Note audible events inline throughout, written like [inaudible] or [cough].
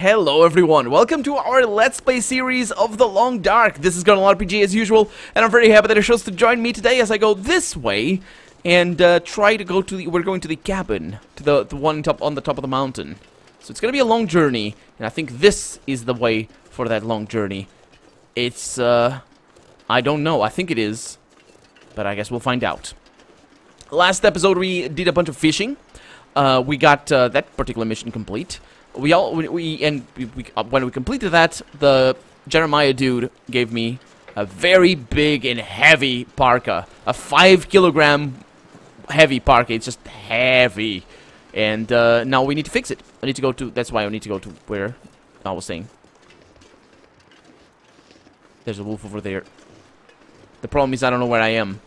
Hello everyone, welcome to our Let's Play series of The Long Dark. This is Colonel RPG as usual, and I'm very happy that you chose to join me today as I go this way and uh, try to go to the, we're going to the cabin, to the, the one top on the top of the mountain. So it's gonna be a long journey, and I think this is the way for that long journey. It's, uh, I don't know, I think it is, but I guess we'll find out. Last episode we did a bunch of fishing. Uh, we got uh, that particular mission complete. We all we, we and we, we, uh, when we completed that, the Jeremiah dude gave me a very big and heavy parka, a five kilogram heavy parka. It's just heavy, and uh, now we need to fix it. I need to go to. That's why I need to go to where I was saying. There's a wolf over there. The problem is I don't know where I am.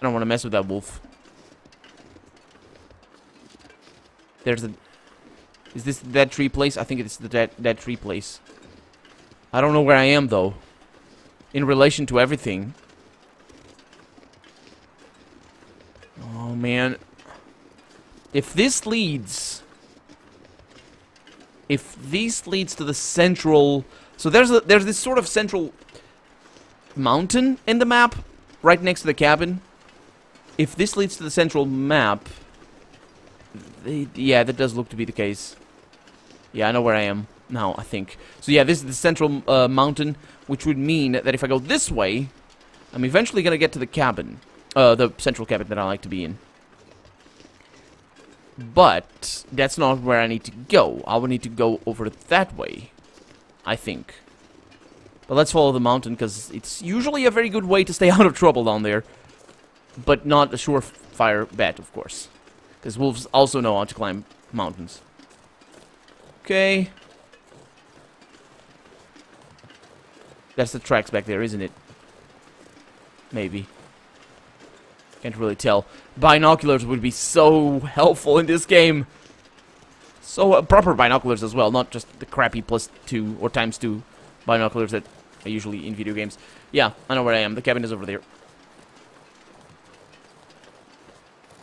I don't want to mess with that wolf. There's a... Is this the dead tree place? I think it's the dead, dead tree place. I don't know where I am, though. In relation to everything. Oh, man. If this leads... If this leads to the central... So there's a, there's this sort of central mountain in the map, right next to the cabin. If this leads to the central map, yeah, that does look to be the case. Yeah, I know where I am now, I think. So yeah, this is the central uh, mountain, which would mean that if I go this way, I'm eventually going to get to the cabin. Uh, the central cabin that I like to be in. But, that's not where I need to go. I would need to go over that way. I think. But let's follow the mountain, because it's usually a very good way to stay [laughs] out of trouble down there but not a surefire bet, of course. Because wolves also know how to climb mountains. Okay. That's the tracks back there, isn't it? Maybe. Can't really tell. Binoculars would be so helpful in this game. So, uh, proper binoculars as well, not just the crappy plus two or times two binoculars that are usually in video games. Yeah, I know where I am. The cabin is over there.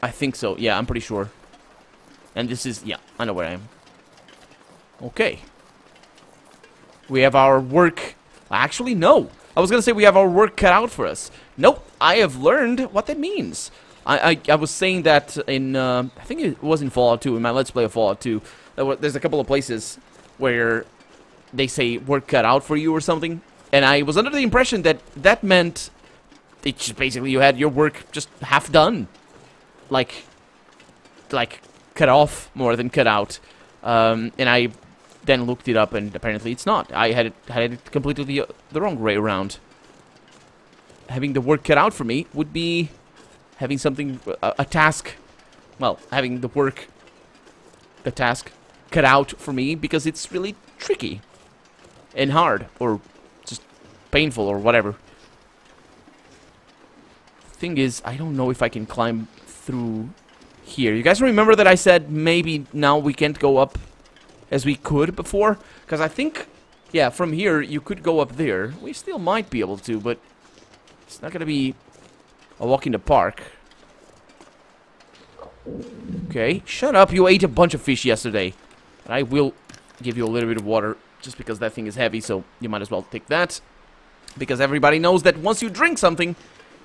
I think so. Yeah, I'm pretty sure. And this is... Yeah, I know where I am. Okay. We have our work... Actually, no. I was to say we have our work cut out for us. Nope. I have learned what that means. I, I, I was saying that in... Uh, I think it was in Fallout 2, in my Let's Play of Fallout 2. There's a couple of places where they say work cut out for you or something. And I was under the impression that that meant... It just basically you had your work just half done like like cut off more than cut out. Um, and I then looked it up, and apparently it's not. I had it, had it completely the, the wrong way around. Having the work cut out for me would be having something, a, a task, well, having the work, the task cut out for me because it's really tricky and hard or just painful or whatever. Thing is, I don't know if I can climb through here. You guys remember that I said maybe now we can't go up as we could before? Because I think, yeah, from here you could go up there. We still might be able to, but it's not going to be a walk in the park. Okay, shut up. You ate a bunch of fish yesterday. And I will give you a little bit of water just because that thing is heavy, so you might as well take that. Because everybody knows that once you drink something,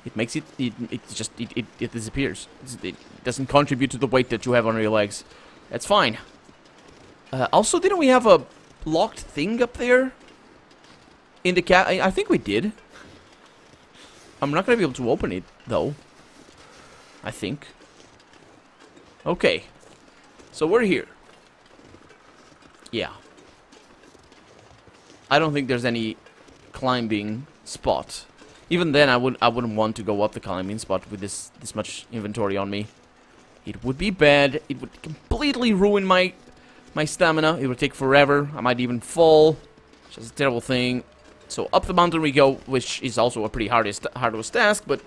it makes it, it, it just, it, it, it disappears. It doesn't contribute to the weight that you have on your legs. That's fine. Uh, also, didn't we have a locked thing up there? In the cat? I, I think we did. I'm not to be able to open it, though. I think. Okay. So we're here. Yeah. I don't think there's any climbing spot even then, I would I wouldn't want to go up the climbing spot with this this much inventory on me. It would be bad. It would completely ruin my my stamina. It would take forever. I might even fall. Which is a terrible thing. So up the mountain we go, which is also a pretty hardest hardest task, but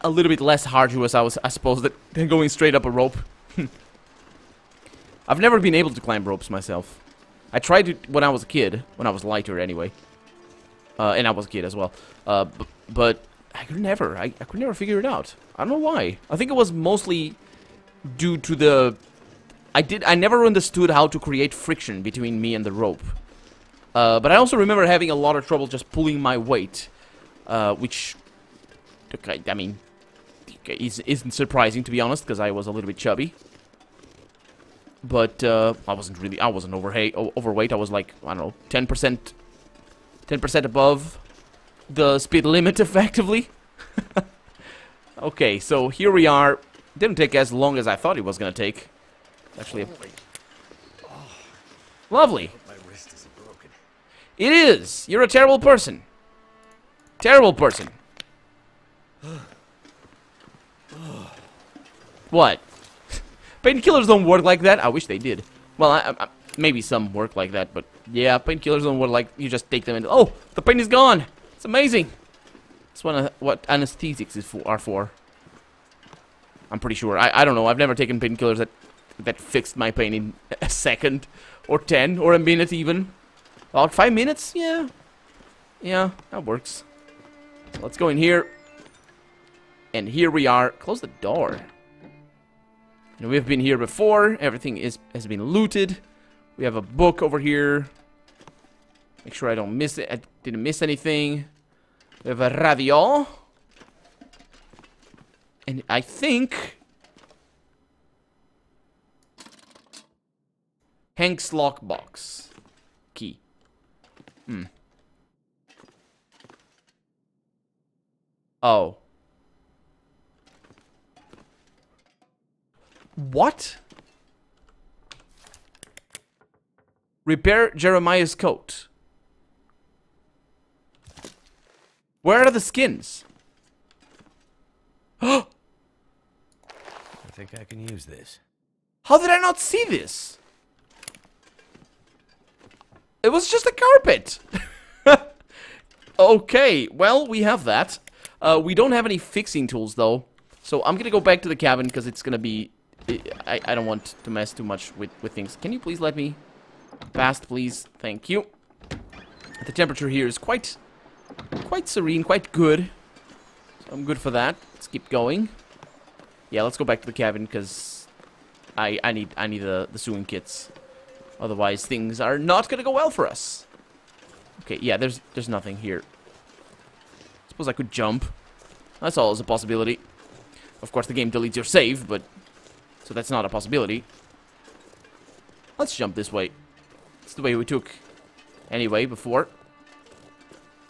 a little bit less arduous, I was I suppose, than going straight up a rope. [laughs] I've never been able to climb ropes myself. I tried it when I was a kid, when I was lighter anyway. Uh, and I was a kid as well. Uh, but I could never, I, I could never figure it out. I don't know why. I think it was mostly due to the... I did. I never understood how to create friction between me and the rope. Uh, but I also remember having a lot of trouble just pulling my weight, uh, which, okay, I mean, is, isn't surprising to be honest, because I was a little bit chubby. But uh, I wasn't really, I wasn't overweight. Overweight. I was like, I don't know, ten percent, ten percent above the speed limit, [laughs] effectively. [laughs] okay, so here we are. Didn't take as long as I thought it was gonna take. Actually, a... lovely. It is. You're a terrible person. Terrible person. what? [laughs] Painkillers don't work like that. I wish they did. Well, I, I, maybe some work like that, but yeah, painkillers don't work like you just take them and oh, the pain is gone. It's amazing. That's what, uh, what anesthetics is for, are for. I'm pretty sure. I, I don't know. I've never taken painkillers that that fixed my pain in a second or ten or a minute even. About five minutes? Yeah. Yeah, that works. Let's go in here. And here we are. Close the door. And we've been here before. Everything is has been looted. We have a book over here. Make sure I don't miss it. I didn't miss anything. We have a radio. And I think... Hank's lockbox. Key. Hmm. Oh. What? Repair Jeremiah's coat. Where are the skins? [gasps] I think I can use this. How did I not see this? It was just a carpet. [laughs] okay, well, we have that. Uh, we don't have any fixing tools, though. So I'm gonna go back to the cabin, because it's gonna be... I, I don't want to mess too much with, with things. Can you please let me past, please? Thank you. The temperature here is quite... Quite serene, quite good. So I'm good for that. Let's keep going. Yeah, let's go back to the cabin, because... I, I need I need the, the sewing kits. Otherwise, things are not going to go well for us. Okay, yeah, there's there's nothing here. Suppose I could jump. That's always a possibility. Of course, the game deletes your save, but... So that's not a possibility. Let's jump this way. The way we took anyway before.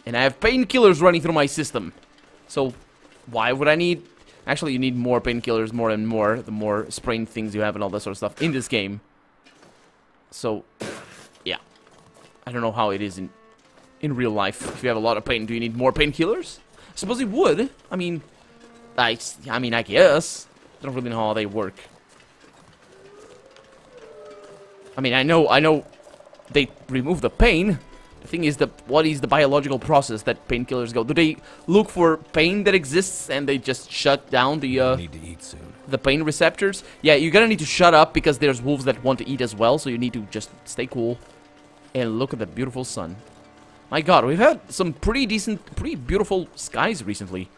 And I have painkillers running through my system. So, why would I need... Actually, you need more painkillers more and more, the more sprained things you have and all that sort of stuff in this game. So, yeah. I don't know how it is in in real life. If you have a lot of pain, do you need more painkillers? I Suppose it would. I mean, I, I mean, I guess. I don't really know how they work. I mean, I know, I know they remove the pain. The thing is, the what is the biological process that painkillers go? Do they look for pain that exists and they just shut down the uh, need to eat soon. the pain receptors? Yeah, you're gonna need to shut up because there's wolves that want to eat as well. So you need to just stay cool and look at the beautiful sun. My God, we've had some pretty decent, pretty beautiful skies recently.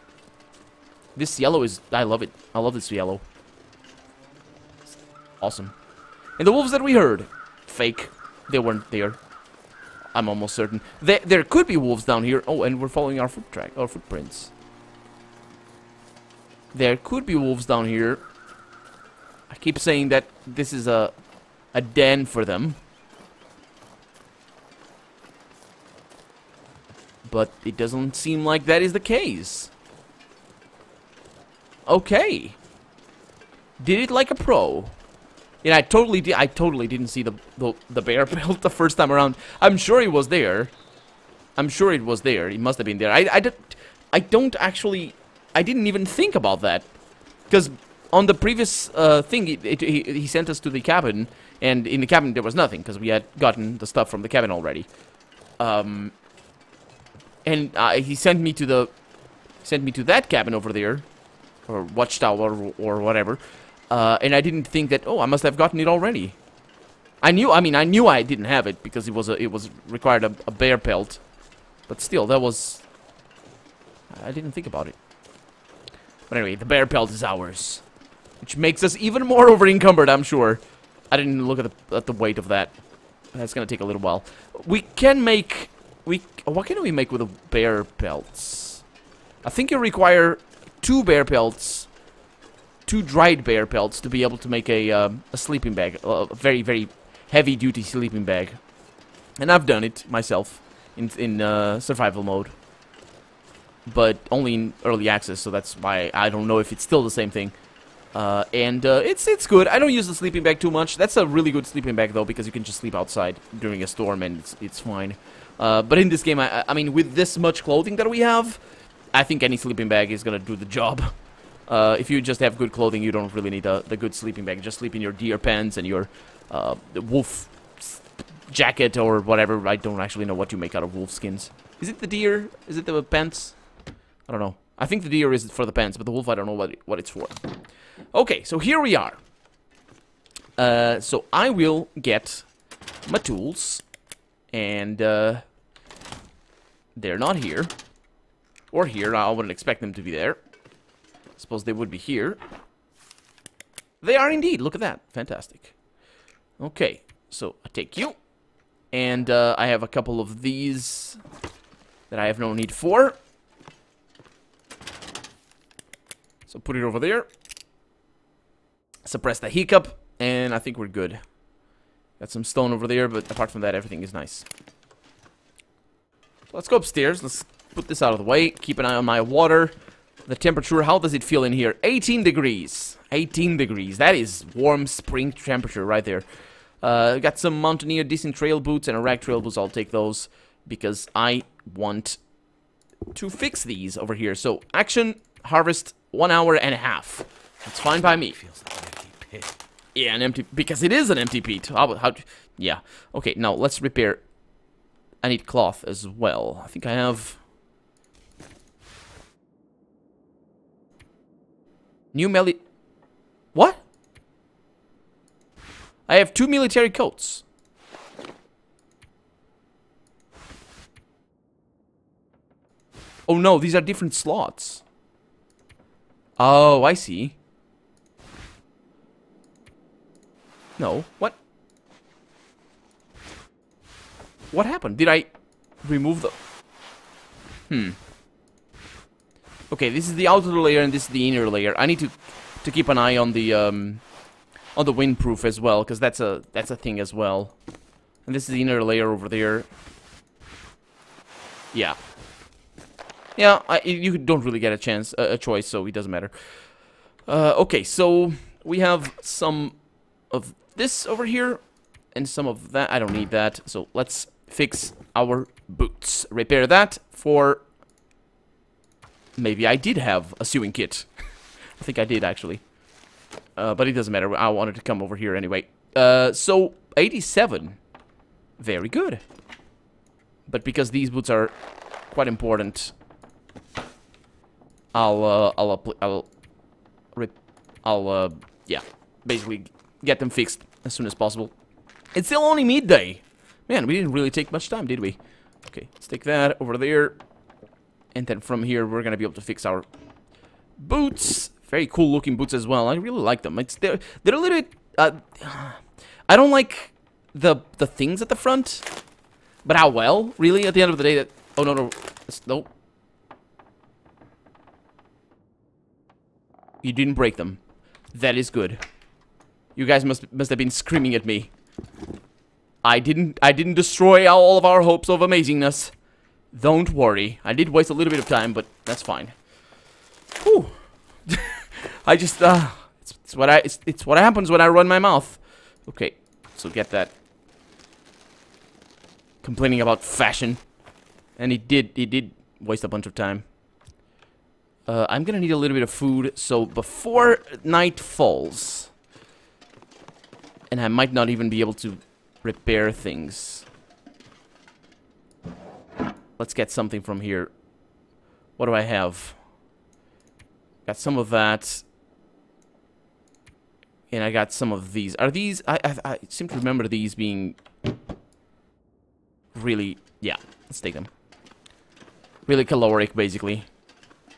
This yellow is, I love it. I love this yellow. It's awesome. And the wolves that we heard, fake. They weren't there. I'm almost certain. There, there could be wolves down here. Oh, and we're following our foot track, our footprints. There could be wolves down here. I keep saying that this is a, a den for them. But it doesn't seem like that is the case. Okay. Did it like a pro. Yeah, I totally did. I totally didn't see the, the the bear [laughs] pelt the first time around. I'm sure it was there. I'm sure it was there. It must have been there. I I, did, I don't actually. I didn't even think about that, because on the previous uh, thing, it, it, he, he sent us to the cabin, and in the cabin there was nothing because we had gotten the stuff from the cabin already. Um, and uh, he sent me to the sent me to that cabin over there, or watchtower or, or whatever. Uh, and I didn't think that. Oh, I must have gotten it already. I knew. I mean, I knew I didn't have it because it was a, it was required a, a bear pelt. But still, that was. I didn't think about it. But anyway, the bear pelt is ours. Which makes us even more [laughs] over-encumbered, I'm sure. I didn't look at the, at the weight of that. That's gonna take a little while. We can make... we. What can we make with the bear pelts? I think you require two bear pelts, two dried bear pelts to be able to make a, um, a sleeping bag. A very, very heavy-duty sleeping bag. And I've done it myself in, in uh, survival mode. But only in early access, so that's why I don't know if it's still the same thing. Uh, and uh, it's it's good. I don't use the sleeping bag too much. That's a really good sleeping bag though, because you can just sleep outside during a storm and it's, it's fine. Uh, but in this game, I, I mean, with this much clothing that we have, I think any sleeping bag is gonna do the job. [laughs] Uh, if you just have good clothing, you don't really need a, the good sleeping bag. Just sleep in your deer pants and your uh, wolf jacket or whatever. I don't actually know what you make out of wolf skins. Is it the deer? Is it the pants? I don't know. I think the deer is for the pants, but the wolf, I don't know what, what it's for. Okay, so here we are. Uh, so I will get my tools, and uh, they're not here. Or here, I wouldn't expect them to be there. Suppose they would be here. They are indeed, look at that, fantastic. Okay, so I take you, and uh, I have a couple of these that I have no need for. So put it over there suppress the hiccup, and I think we're good. Got some stone over there, but apart from that, everything is nice. So let's go upstairs. Let's put this out of the way. Keep an eye on my water. The temperature, how does it feel in here? 18 degrees. 18 degrees. That is warm spring temperature right there. Uh, got some Mountaineer Decent Trail Boots and a Rag Trail Boots. I'll take those because I want to fix these over here. So, action, harvest, one hour and a half. That's fine by me. Feels like an empty pit. Yeah, an empty because it is an empty pit. How, how yeah. Okay, now let's repair. I need cloth as well. I think I have new meli. What? I have two military coats. Oh no, these are different slots. Oh, I see. No. What? What happened? Did I remove the... Hmm. Okay, this is the outer layer and this is the inner layer. I need to to keep an eye on the um on the windproof as well, because that's a that's a thing as well. And this is the inner layer over there. Yeah. Yeah, I, you don't really get a chance, a, choice, so it doesn't matter. Uh, okay, so we have some of this over here and some of that. I don't need that. So let's fix our boots. Repair that for... Maybe I did have a sewing kit. I think I did, actually. Uh, but it doesn't matter. I wanted to come over here anyway. Uh, so, 87. Very good. But because these boots are quite important, I'll, uh, I'll, I'll, I'll, I'll, uh, yeah, basically get them fixed as soon as possible. It's still only midday. Man, we didn't really take much time, did we? Okay, let's take that over there. And then from here, we're going to be able to fix our boots. Very cool looking boots as well. I really like them. It's They're, they're a little bit... Uh, I don't like the the things at the front. But how well, really, at the end of the day, that... Oh, no, no. No. You didn't break them. That is good. You guys must must have been screaming at me. I didn't I didn't destroy all of our hopes of amazingness. Don't worry. I did waste a little bit of time, but that's fine. Whew. [laughs] I just uh it's, it's what I it's, it's what happens when I run my mouth. Okay. So get that. Complaining about fashion. And he did he did waste a bunch of time. Uh, I'm gonna need a little bit of food, so before night falls, and I might not even be able to repair things. Let's get something from here. What do I have? Got some of that. And I got some of these. Are these... I, I, I seem to remember these being... Really... Yeah, let's take them. Really caloric, basically.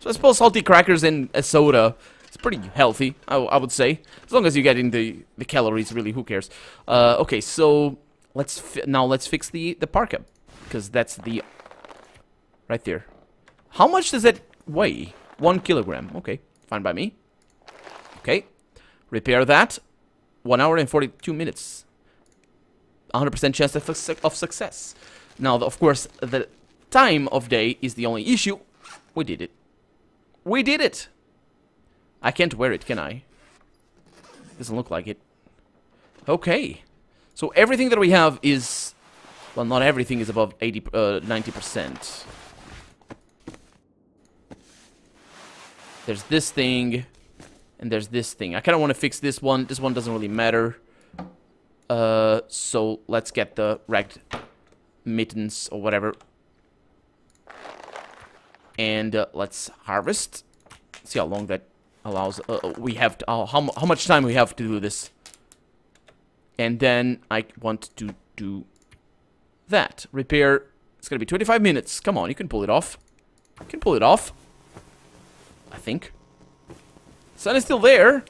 So I suppose salty crackers and a soda it's pretty healthy, I, I would say. As long as you're getting the, the calories, really, who cares? Uh, okay, so let's now let's fix the, the parka. Because that's the... Right there. How much does that weigh? One kilogram. Okay, fine by me. Okay, repair that. One hour and 42 minutes. 100% chance of, of success. Now, of course, the time of day is the only issue. We did it. We did it! I can't wear it, can I? Doesn't look like it. Okay. So everything that we have is... Well, not everything is above 80, uh, 90%. There's this thing. And there's this thing. I kind of want to fix this one. This one doesn't really matter. Uh, so let's get the ragged mittens or whatever. And uh, let's harvest. See how long that allows. Uh, uh we have to, uh, how how much time we have to do this. And then I want to do that repair. It's gonna be 25 minutes. Come on, you can pull it off. You can pull it off. I think. Sun is still there.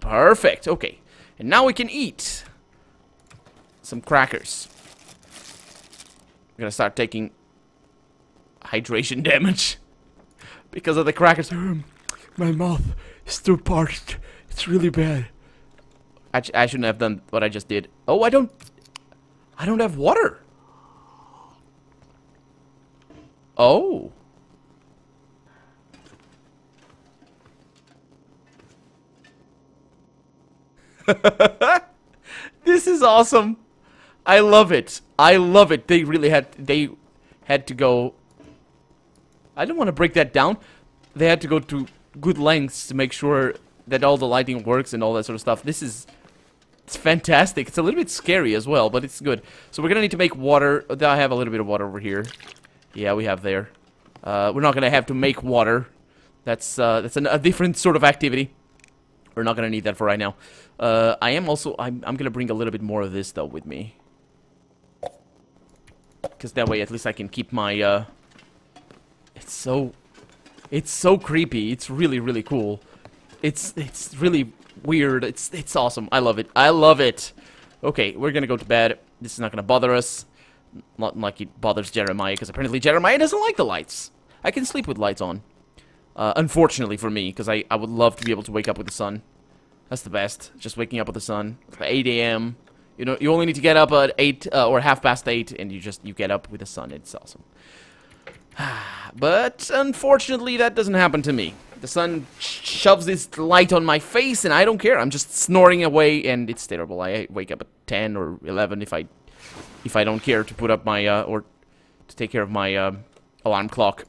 Perfect. Okay. And now we can eat some crackers. I'm gonna start taking hydration [laughs] damage because of the crackers. Um, my mouth is too parched. It's really bad. I, I shouldn't have done what I just did. Oh, I don't... I don't have water. Oh. [laughs] this is awesome. I love it. I love it. They really had they had to go I don't want to break that down. They had to go to good lengths to make sure that all the lighting works and all that sort of stuff. This is it's fantastic. It's a little bit scary as well, but it's good. So we're gonna need to make water. I have a little bit of water over here. Yeah, we have there. Uh, we're not gonna have to make water. That's uh, that's an, a different sort of activity. We're not gonna need that for right now. Uh, I am also I'm I'm gonna bring a little bit more of this though with me, because that way at least I can keep my. Uh, it's so, it's so creepy. It's really really cool. It's it's really weird. It's it's awesome. I love it. I love it. Okay, we're gonna go to bed. This is not gonna bother us. Not like it bothers Jeremiah, because apparently Jeremiah doesn't like the lights. I can sleep with lights on. Uh, unfortunately for me, because I, I would love to be able to wake up with the sun. That's the best. Just waking up with the sun. 8 a.m. You know, you only need to get up at 8 uh, or half past 8, and you just, you get up with the sun. It's awesome. [sighs] but, unfortunately, that doesn't happen to me. The sun shoves this light on my face, and I don't care. I'm just snoring away, and it's terrible. I wake up at 10 or 11 if I, if I don't care to put up my, uh, or to take care of my, uh, alarm clock.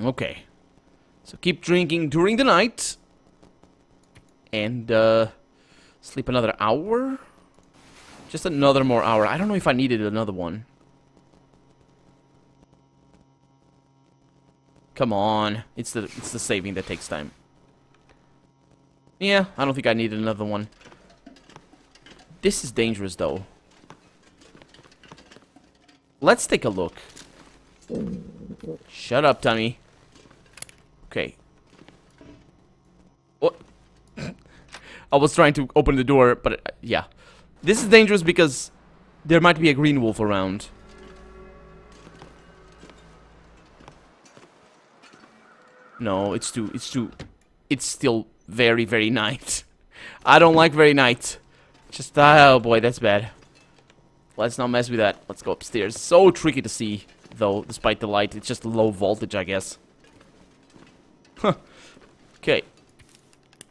Okay. So keep drinking during the night. And, uh, sleep another hour? Just another more hour. I don't know if I needed another one. Come on. It's the it's the saving that takes time. Yeah, I don't think I needed another one. This is dangerous, though. Let's take a look. Shut up, Tommy. Okay. What? I was trying to open the door, but uh, yeah. This is dangerous because there might be a green wolf around. No, it's too, it's too, it's still very, very night. [laughs] I don't like very night. Just, oh boy, that's bad. Let's not mess with that. Let's go upstairs. So tricky to see, though, despite the light. It's just low voltage, I guess. [laughs] Okay.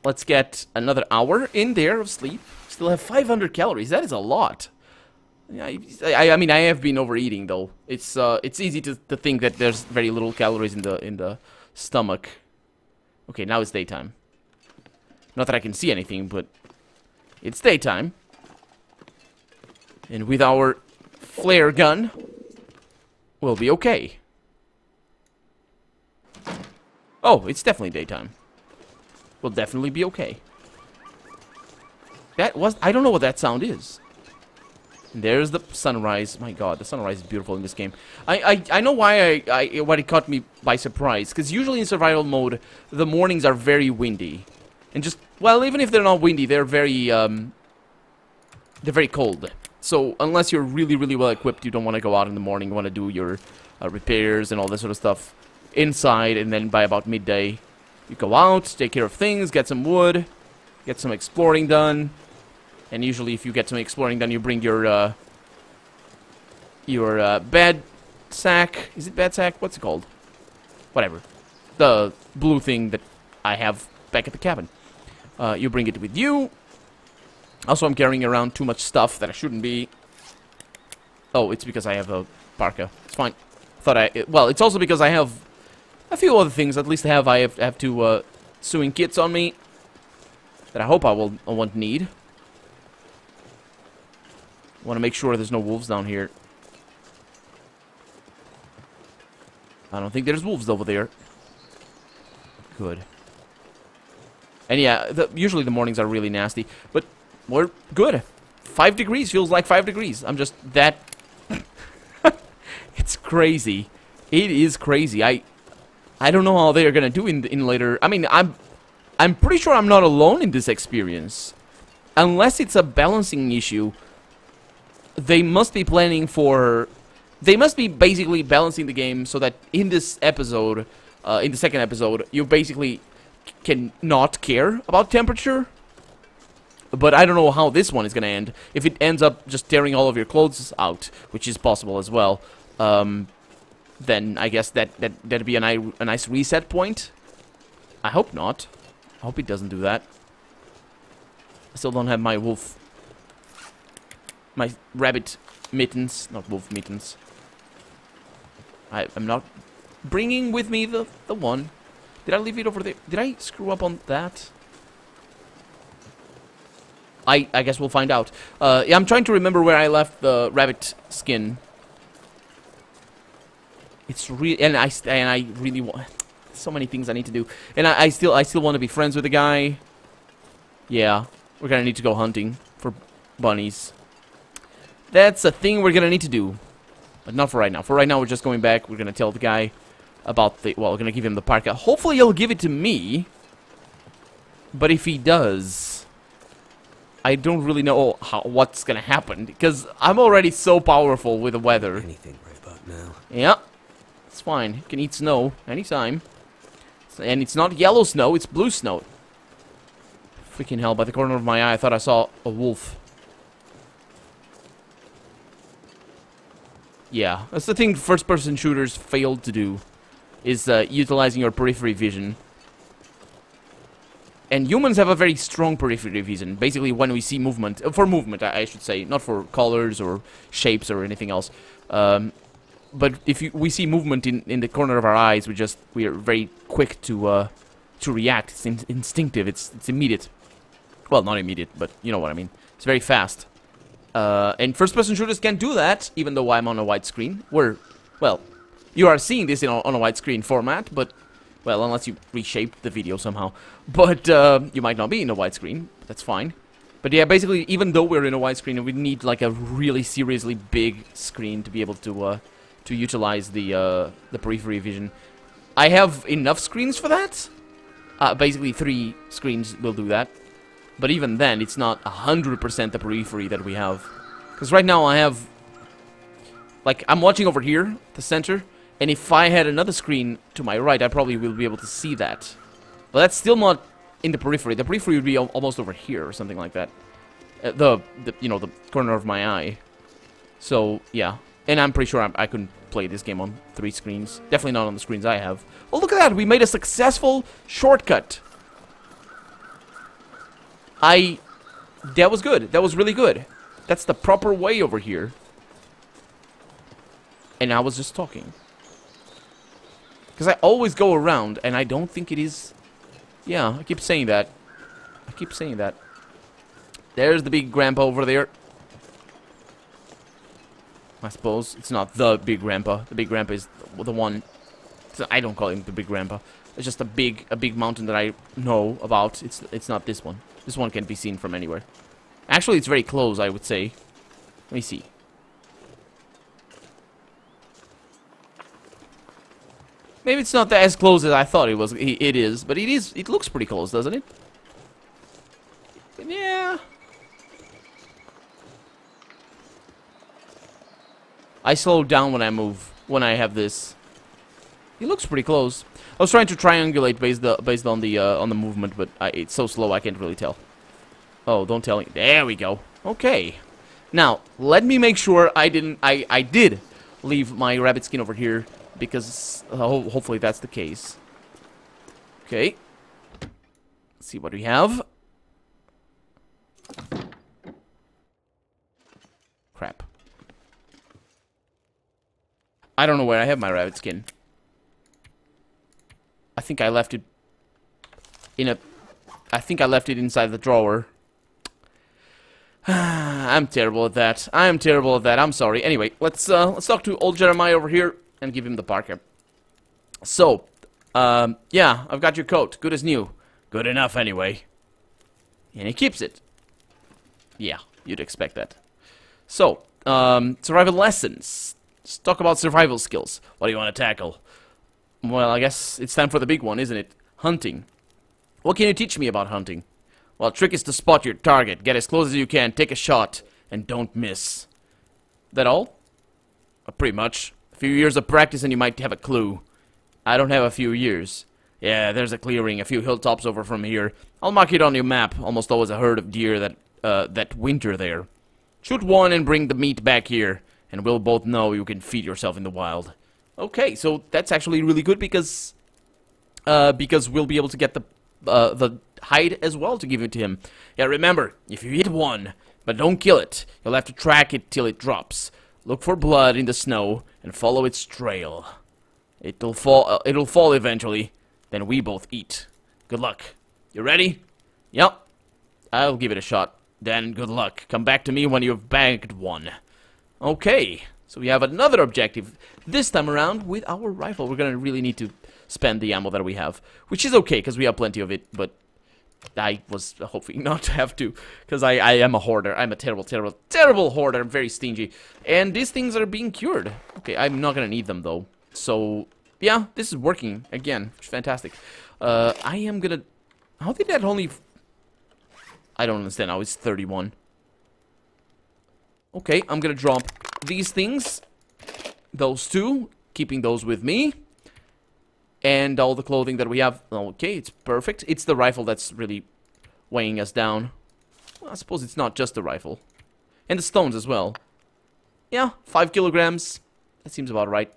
Let's get another hour in there of sleep. Still have 500 calories. That is a lot. I, I, I mean, I have been overeating though. It's uh, it's easy to, to think that there's very little calories in the in the stomach. Okay, now it's daytime. Not that I can see anything, but it's daytime. And with our flare gun, we'll be okay. Oh, it's definitely daytime. We'll definitely be okay. That was... I don't know what that sound is. There's the sunrise. My god, the sunrise is beautiful in this game. I I, I know why I, I it caught me by surprise. Because usually in survival mode, the mornings are very windy. And just, well, even if they're not windy, they're very, um, they're very cold. So unless you're really, really well equipped, you don't want to go out in the morning. You want to do your uh, repairs and all this sort of stuff inside. And then by about midday, you go out, take care of things, get some wood, get some exploring done. And usually if you get some exploring done, you bring your, uh, your, uh, bed sack. Is it bed sack? What's it called? Whatever. The blue thing that I have back at the cabin. Uh, you bring it with you. Also, I'm carrying around too much stuff that I shouldn't be. Oh, it's because I have a parka. It's fine. Thought I... It, well, it's also because I have a few other things. At least I have I have, have two uh, sewing kits on me that I hope I will I won't need. Want to make sure there's no wolves down here. I don't think there's wolves over there. Good. And yeah, the, usually the mornings are really nasty, but we're good. Five degrees feels like five degrees. I'm just that... [laughs] it's crazy. It is crazy. I I don't know how they are gonna do in in later. I mean, I'm I'm pretty sure I'm not alone in this experience, unless it's a balancing issue. They must be planning for. They must be basically balancing the game so that in this episode, uh, in the second episode, you basically can not care about temperature. But I don't know how this one is gonna end. If it ends up just tearing all of your clothes out, which is possible as well, um, then I guess that that that'd be a, ni a nice reset point. I hope not. I hope it doesn't do that. I still don't have my wolf, my rabbit mittens, not wolf mittens. I am not bringing with me the the one. Did I leave it over there? Did I screw up on that? I I guess we'll find out. Uh, yeah, I'm trying to remember where I left the rabbit skin. It's real, and I and I really want [sighs] so many things I need to do, and I, I still I still want to be friends with the guy. Yeah, we're gonna need to go hunting for bunnies. That's a thing we're gonna need to do, but not for right now. For right now, we're just going back. We're gonna tell the guy about the well, we're gonna give him the parka. Hopefully, he'll give it to me. But if he does, I don't really know how what's gonna happen because I'm already so powerful with the weather. Anything right about now. Yeah. Fine. You can eat snow anytime. And it's not yellow snow, it's blue snow. Freaking hell, by the corner of my eye, I thought I saw a wolf. Yeah, that's the thing first-person shooters failed to do, is uh, utilizing your periphery vision. And humans have a very strong periphery vision. Basically, when we see movement, uh, for movement, I, I, should say, not for colors or shapes or anything else. Um, but if you, we see movement in, in the corner of our eyes, we just we are very quick to uh, to react. It's in instinctive. It's it's immediate. Well, not immediate, but you know what I mean. It's very fast. Uh, and first-person shooters can do that, even though I'm on a widescreen. We're, well, you are seeing this in a, on a widescreen format, but, well, unless you reshape the video somehow. [laughs] But uh, you might not be in a widescreen. That's fine. But yeah, basically, even though we're in a widescreen, we need like a really seriously big screen to be able to uh, to utilize the uh, the periphery vision. I have enough screens for that. Uh, basically, three screens will do that. But even then, it's not 100% the periphery that we have. Because right now I have... Like, I'm watching over here, the center. And if I had another screen to my right, I probably will be able to see that. But that's still not in the periphery. The periphery would be al almost over here or something like that. Uh, the, the, you know, the corner of my eye. So, yeah. And I'm pretty sure I'm, i couldn't play this game on three screens. Definitely not on the screens I have. Oh, look at that! We made a successful shortcut. I... That was good. That was really good. That's the proper way over here. And I was just talking. Because I always go around, and I don't think it is... Yeah, I keep saying that. I keep saying that. There's the big grandpa over there. I suppose. It's not the big grandpa. The big grandpa is the one... I don't call him the big grandpa. It's just a big a big mountain that I know about. It's it's not this one. This one can be seen from anywhere. Actually, it's very close, I would say. Let me see. Maybe it's not as close as I thought it was. It is, but it is. It looks pretty close, doesn't it? Yeah. I slow down when I move. When I have this. It looks pretty close. I was trying to triangulate based the, based on the uh, on the movement, but I, it's so slow I can't really tell. Oh, don't tell me. There we go. Okay. Now let me make sure I didn't. I I did leave my rabbit skin over here because uh, ho hopefully that's the case. Okay. Let's see what we have. Crap. I don't know where I have my rabbit skin. I think I left it in a... I think I left it inside the drawer. [sighs] I'm terrible at that. I'm terrible at that. I'm sorry. Anyway, let's uh, let's talk to old Jeremiah over here and give him the parka. So, um, yeah, I've got your coat. Good as new. Good enough, anyway. And he keeps it. Yeah, you'd expect that. So, um, survival lessons. Let's talk about survival skills. What do you want to tackle? Well, I guess it's time for the big one, isn't it? Hunting. What can you teach me about hunting? Well, trick is to spot your target, get as close as you can, take a shot, and don't miss. That all? Uh, pretty much. A few years of practice and you might have a clue. I don't have a few years. Yeah, there's a clearing, a few hilltops over from here. I'll mark it on your map. Almost always a herd of deer that, uh, that winter there. Shoot one and bring the meat back here, and we'll both know you can feed yourself in the wild. Okay, so that's actually really good because, uh, because we'll be able to get the, uh, the hide as well to give it to him. Yeah, remember, if you hit one, but don't kill it, you'll have to track it till it drops. Look for blood in the snow and follow its trail. It'll fall. Uh, it'll fall eventually. Then we both eat. Good luck. You ready? Yep. I'll give it a shot. Then good luck. Come back to me when you've bagged one. Okay. So we have another objective. This time around with our rifle. We're gonna really need to spend the ammo that we have, which is okay because we have plenty of it. But I was hoping [laughs] not to have to, because I, I am a hoarder. I'm a terrible, terrible, terrible hoarder. I'm very stingy. And these things are being cured. Okay, I'm not gonna need them, though. So, yeah, this is working, again, which is fantastic. Uh, I am gonna... How did that only... I don't understand now, it's 31. Okay, I'm gonna drop these things. Those two, keeping those with me and all the clothing that we have. Okay, it's perfect. It's the rifle that's really weighing us down. Well, I suppose it's not just the rifle. And the stones as well. Yeah, five kilograms. That seems about right.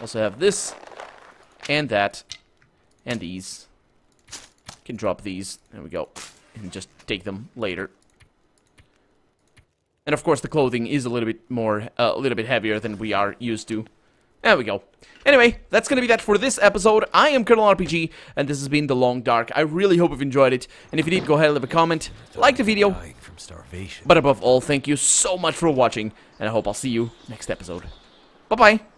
Also have this, and that, and these. Can drop these. There we go. And just take them later. And of course the clothing is a little bit more, uh, a little bit heavier than we are used to. There we go. Anyway, that's gonna be that for this episode. I am Colonel RPG, and this has been The Long Dark. I really hope you've enjoyed it, and if you did, go ahead and leave a comment, like the video, from starvation. but above all, thank you so much for watching, and I hope I'll see you next episode. Bye-bye.